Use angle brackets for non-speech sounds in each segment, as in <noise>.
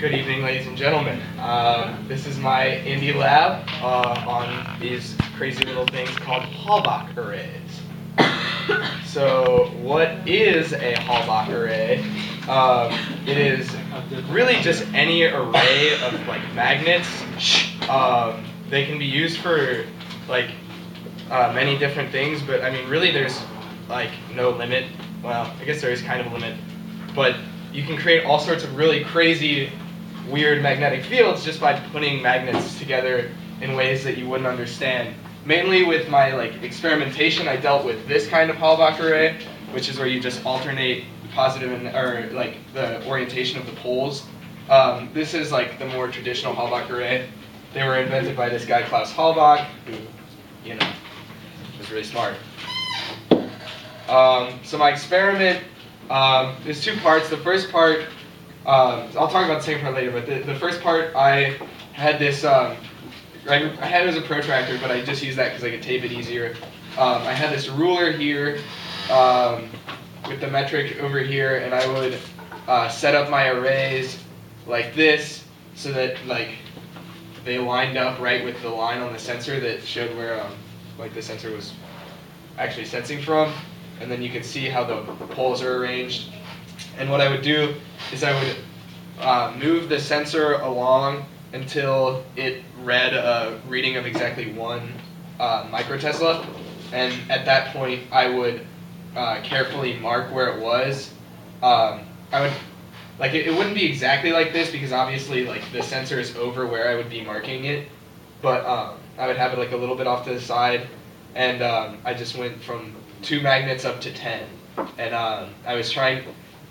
Good evening, ladies and gentlemen. Um, this is my indie lab uh, on these crazy little things called Halbach arrays. <coughs> so, what is a Halbach array? Um, it is really just any array of like magnets. Um, they can be used for like uh, many different things, but I mean, really, there's like no limit. Well, I guess there is kind of a limit, but you can create all sorts of really crazy, weird magnetic fields just by putting magnets together in ways that you wouldn't understand. Mainly with my like experimentation, I dealt with this kind of Halbach array, which is where you just alternate positive and or like the orientation of the poles. Um, this is like the more traditional Halbach array. They were invented by this guy Klaus Halbach, who, you know, was really smart. Um, so my experiment um, there's two parts. The first part, um, I'll talk about the second part later, but the, the first part, I had this, um, I, I, had it as a protractor, but I just used that because I could tape it easier. Um, I had this ruler here um, with the metric over here, and I would uh, set up my arrays like this so that like they lined up right with the line on the sensor that showed where um, like the sensor was actually sensing from and then you can see how the poles are arranged. And what I would do is I would uh, move the sensor along until it read a reading of exactly one uh, microtesla, and at that point I would uh, carefully mark where it was. Um, I would like it, it wouldn't be exactly like this because obviously like the sensor is over where I would be marking it, but um, I would have it like a little bit off to the side, and um, I just went from two magnets up to 10. And um, I was trying,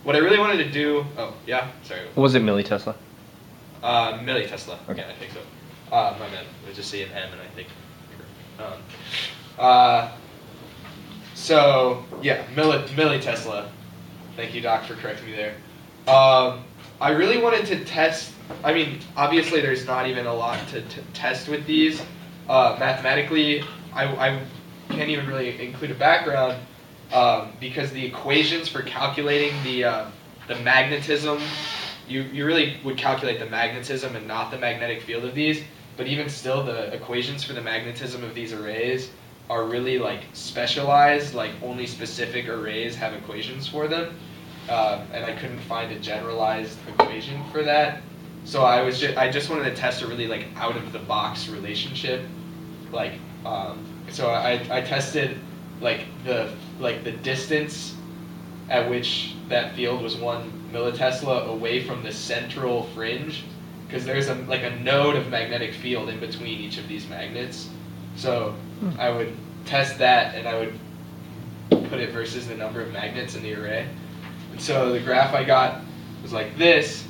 what I really wanted to do, oh, yeah, sorry. Was it, millitesla? Uh, millitesla. Okay, I think so. Uh, my bad. I was just saying M and I think. Um, uh, so, yeah, milli, Tesla. Thank you, Doc, for correcting me there. Um, I really wanted to test, I mean, obviously there's not even a lot to, to test with these. Uh, mathematically, I, I can't even really include a background um, because the equations for calculating the uh, the magnetism, you, you really would calculate the magnetism and not the magnetic field of these. But even still, the equations for the magnetism of these arrays are really like specialized. Like only specific arrays have equations for them, um, and I couldn't find a generalized equation for that. So I was just I just wanted to test a really like out of the box relationship, like. Um, so I, I tested like the like the distance at which that field was one millitesla away from the central fringe because there's a like a node of magnetic field in between each of these magnets. So hmm. i would test that and i would put it versus the number of magnets in the array. And so the graph i got was like this.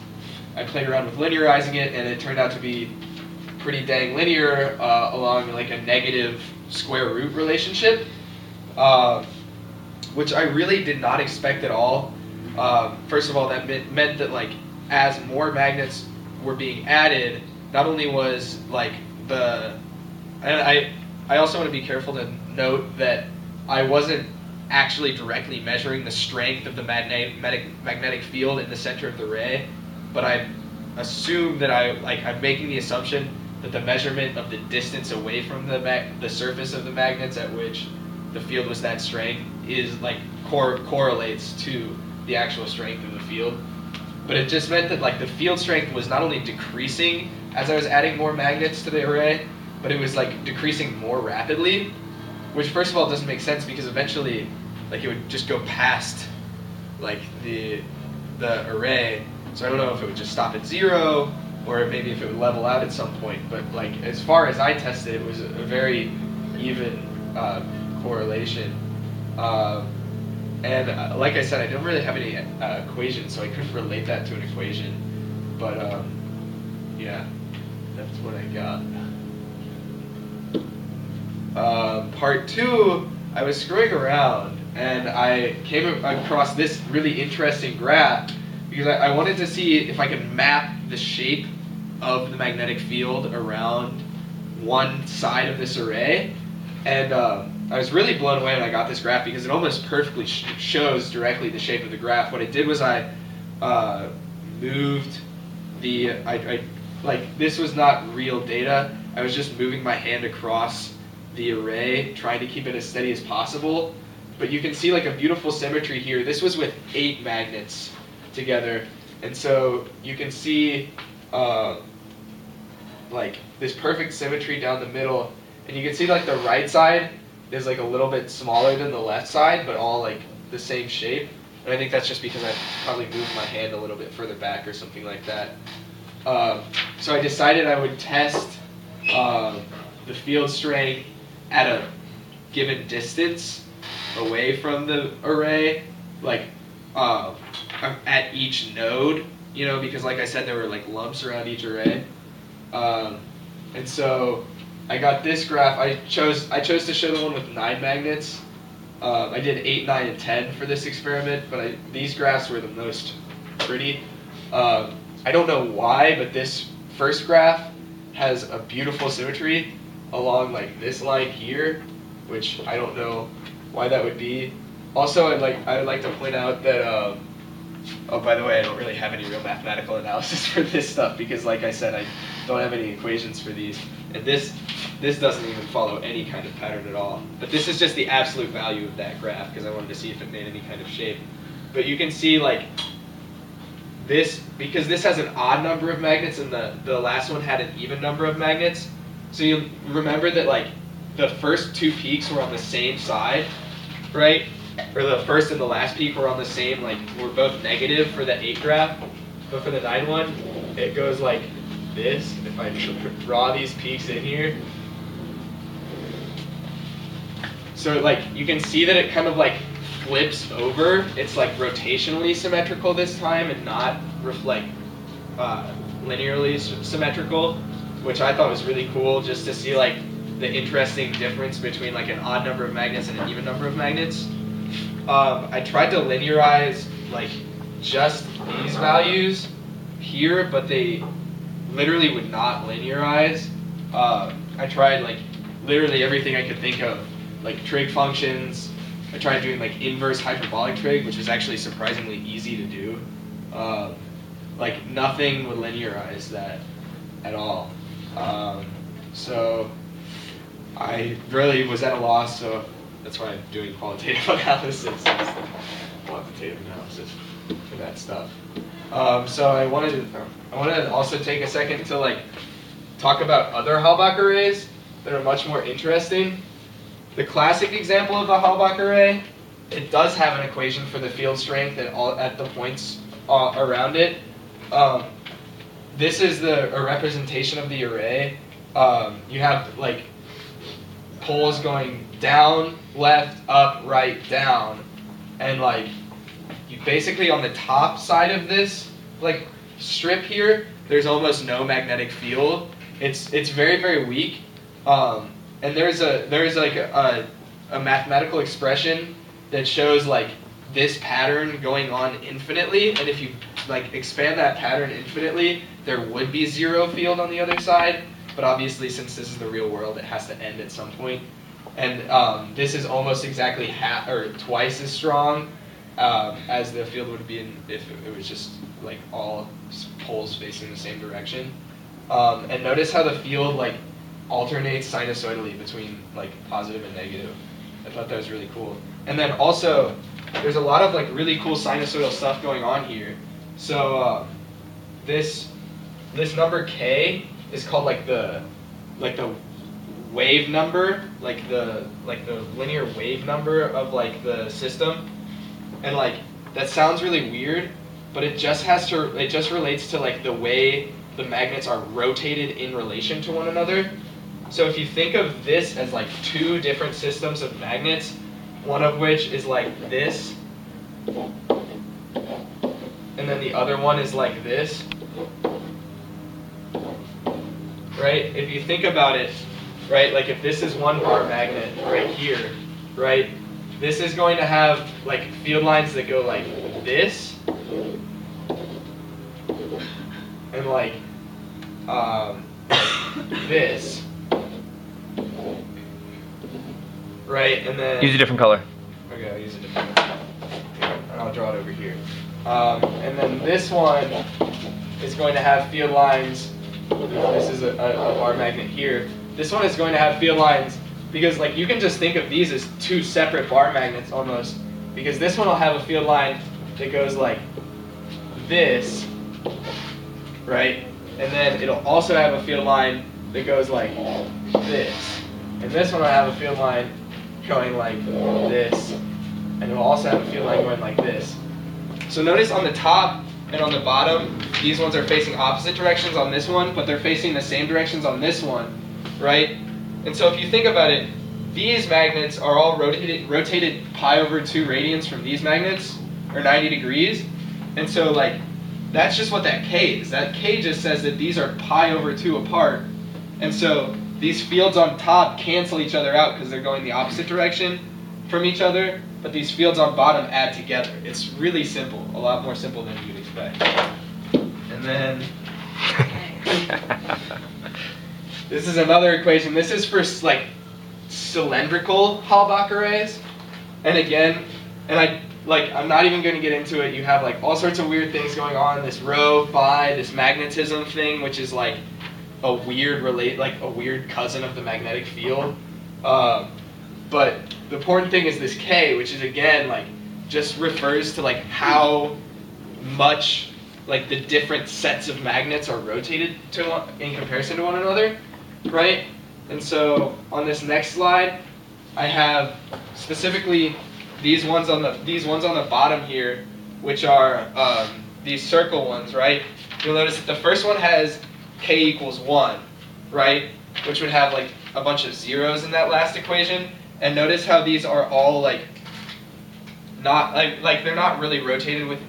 I played around with linearizing it and it turned out to be pretty dang linear uh, along like a negative square root relationship, uh, which I really did not expect at all. Uh, first of all, that meant, meant that like as more magnets were being added, not only was like the, and I, I also want to be careful to note that I wasn't actually directly measuring the strength of the magnetic magnetic field in the center of the ray, but I assume that I like I'm making the assumption that the measurement of the distance away from the mag- the surface of the magnets at which the field was that strength is like cor- correlates to the actual strength of the field. But it just meant that like the field strength was not only decreasing as I was adding more magnets to the array, but it was like decreasing more rapidly, which first of all doesn't make sense because eventually like it would just go past like the the array. So I don't know if it would just stop at zero or maybe if it would level out at some point. But like as far as I tested, it was a, very even uh, correlation. Uh, and uh, like I said, I don't really have any uh, equations, so I couldn't relate that to an equation. But um, yeah, that's what I got. Uh, part two, I was screwing around and I came across this really interesting graph because I, I wanted to see if I could map the shape of the magnetic field around one side of this array. And uh, I was really blown away when I got this graph because it almost perfectly sh shows directly the shape of the graph. What I did was I uh, moved the I, I like this was not real data. I was just moving my hand across the array, trying to keep it as steady as possible. But you can see like a beautiful symmetry here. This was with eight magnets together, and so you can see uh, like this perfect symmetry down the middle, and you can see like the right side is like a little bit smaller than the left side, but all like the same shape. And I think that's just because I probably moved my hand a little bit further back or something like that. Um, so I decided I would test um, the field strength at a given distance away from the array, like uh, at each node, you know, because like I said, there were like lumps around each array. Um, and so I got this graph. I chose I chose to show the one with nine magnets. Uh, I did eight, nine, and ten for this experiment, but I, these graphs were the most pretty. Um, I don't know why, but this first graph has a beautiful symmetry along like this line here, which I don't know why that would be. Also, I'd like I'd like to point out that. Um, oh, by the way, I don't really have any real mathematical analysis <laughs> for this stuff because, like I said, I don't have any equations for these. And this this doesn't even follow any kind of pattern at all. But this is just the absolute value of that graph because I wanted to see if it made any kind of shape. But you can see like this because this has an odd number of magnets and the, the last one had an even number of magnets. So you remember that like the first two peaks were on the same side, right? Or the first and the last peak were on the same, like were both negative for the eight graph. But for the nine one, it goes like this. If I draw these peaks in here. So like you can see that it kind of like flips over. It's like rotationally symmetrical this time and not like uh, linearly symmetrical, which I thought was really cool just to see like the interesting difference between like an odd number of magnets and an even number of magnets. Um, I tried to linearize like just these values here, but they literally would not linearize. Uh, I tried like literally everything I could think of, like trig functions. I tried doing like inverse hyperbolic trig, which is actually surprisingly easy to do. Uh, like nothing would linearize that at all. Um, so I really was at a loss. So that's why I'm doing qualitative <laughs> analysis, quantitative analysis for that stuff. Um, so I wanted to, I wanted to also take a second to like talk about other Halbach arrays that are much more interesting. The classic example of the Halbach array, it does have an equation for the field strength at all at the points uh, around it. Um, this is the a representation of the array. Um, you have like poles going down, left, up, right, down, and like you basically on the top side of this like strip here, there's almost no magnetic field. It's it's very very weak, um, and there's a there's like a, a, a mathematical expression that shows like this pattern going on infinitely, and if you like expand that pattern infinitely, there would be zero field on the other side. But obviously, since this is the real world, it has to end at some point. And um, this is almost exactly half or twice as strong um, as the field would be in if it was just like all poles facing the same direction. Um, and notice how the field like alternates sinusoidally between like positive and negative. I thought that was really cool. And then also, there's a lot of like really cool sinusoidal stuff going on here. So uh, this this number k is called like the like the wave number, like the like the linear wave number of like the system. And like that sounds really weird, but it just has to it just relates to like the way the magnets are rotated in relation to one another. So if you think of this as like two different systems of magnets, one of which is like this, and then the other one is like this, right? If you think about it, right, like if this is one bar magnet right here, right, this is going to have like field lines that go like this, and like um, this, right, and then use a different color. Okay, I'll use a different color. And I'll draw it over here. Um, and then this one is going to have field lines. This is a, a, a bar magnet here. This one is going to have field lines because like you can just think of these as two separate bar magnets almost because this one will have a field line that goes like this, right? And then it'll also have a field line that goes like this. And this one will have a field line going like this. And it'll also have a field line going like this. So notice on the top and on the bottom, these ones are facing opposite directions on this one, but they're facing the same directions on this one, right? And so if you think about it, these magnets are all rotated, rotated pi over 2 radians from these magnets, or 90 degrees. And so like, that's just what that k is. That k just says that these are pi over 2 apart. And so these fields on top cancel each other out because they're going the opposite direction from each other, but these fields on bottom add together. It's really simple, a lot more simple than you'd expect. And then <laughs> <laughs> this is another equation. This is for like cylindrical Halbach arrays. And again, and I like I'm not even going to get into it. You have like all sorts of weird things going on. This rho phi, this magnetism thing, which is like a weird relate, like a weird cousin of the magnetic field. Um, but the important thing is this k, which is again like just refers to like how much like the different sets of magnets are rotated to in comparison to one another, right? And so on this next slide, I have specifically these ones on the these ones on the bottom here, which are um, these circle ones, right? You'll notice that the first one has k equals one, right? Which would have like a bunch of zeros in that last equation. And notice how these are all like not like like they're not really rotated with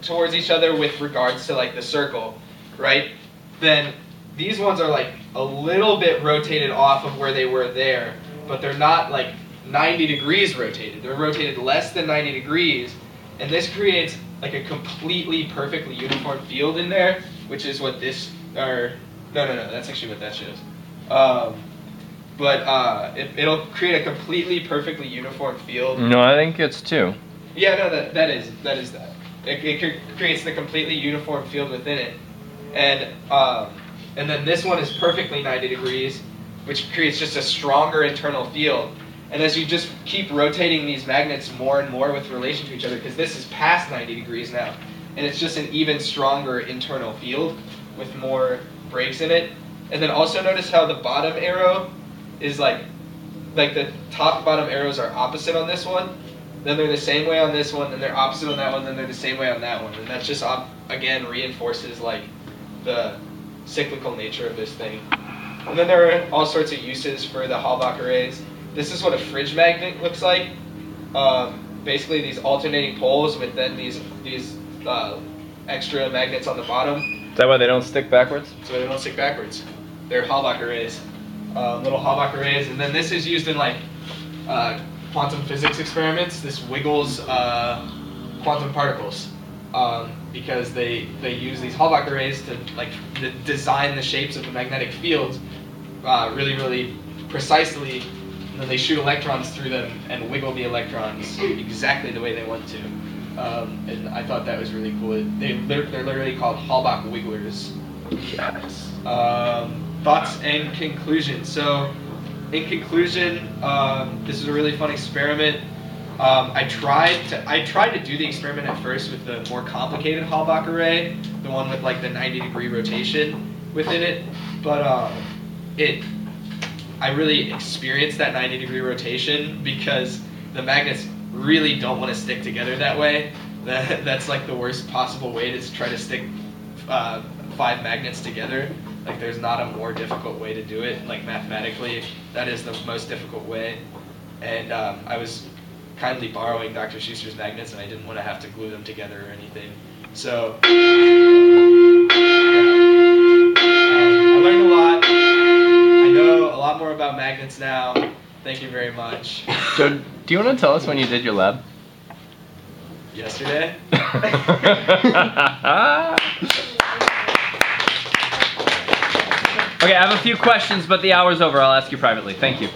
towards each other with regards to like the circle, right? Then these ones are like a little bit rotated off of where they were there, but they're not like 90 degrees rotated. They're rotated less than 90 degrees, and this creates like a completely perfectly uniform field in there, which is what this, or, no, no, no, that's actually what that shows. Um, but uh, it, it'll create a completely perfectly uniform field. No, I think it's two. Yeah, no, that, that is, that is that. It, it creates the completely uniform field within it. And, um, and then this one is perfectly 90 degrees, which creates just a stronger internal field. And as you just keep rotating these magnets more and more with relation to each other, because this is past 90 degrees now, and it's just an even stronger internal field with more breaks in it. And then also notice how the bottom arrow is like, like the top bottom arrows are opposite on this one, then they're the same way on this one, then they're opposite on that one, then they're the same way on that one. And that just, um, again, reinforces like the cyclical nature of this thing. And then there are all sorts of uses for the Halbach arrays. This is what a fridge magnet looks like. Um, basically these alternating poles with then these these uh, extra magnets on the bottom. Is that why they don't stick backwards? So they don't stick backwards. They're Halbach arrays, uh, little Halbach arrays. And then this is used in like uh, quantum physics experiments. This wiggles uh, quantum particles um, because they they use these Halbach arrays to like design the shapes of the magnetic fields uh, really really precisely. And then they shoot electrons through them and wiggle the electrons exactly the way they want to. Um, and I thought that was really cool. They they're, they're literally called Halbach wigglers. Yes. Um, thoughts and conclusions. So, in conclusion, um, this is a really fun experiment. Um, I tried to I tried to do the experiment at first with the more complicated Halbach array, the one with like the 90 degree rotation within it, but uh, it I really experienced that 90 degree rotation because the magnets really don't want to stick together that way. <laughs> That, that's like the worst possible way to try to stick uh, five magnets together. Like there's not a more difficult way to do it. Like mathematically, that is the most difficult way. And um, I was kindly borrowing Dr. Schuster's magnets, and I didn't want to have to glue them together or anything. So um, I learned a lot. I know a lot more about magnets now. Thank you very much. So, do you want to tell us when you did your lab? Yesterday. <laughs> okay, I have a few questions, but the hour's over. I'll ask you privately. Thank you.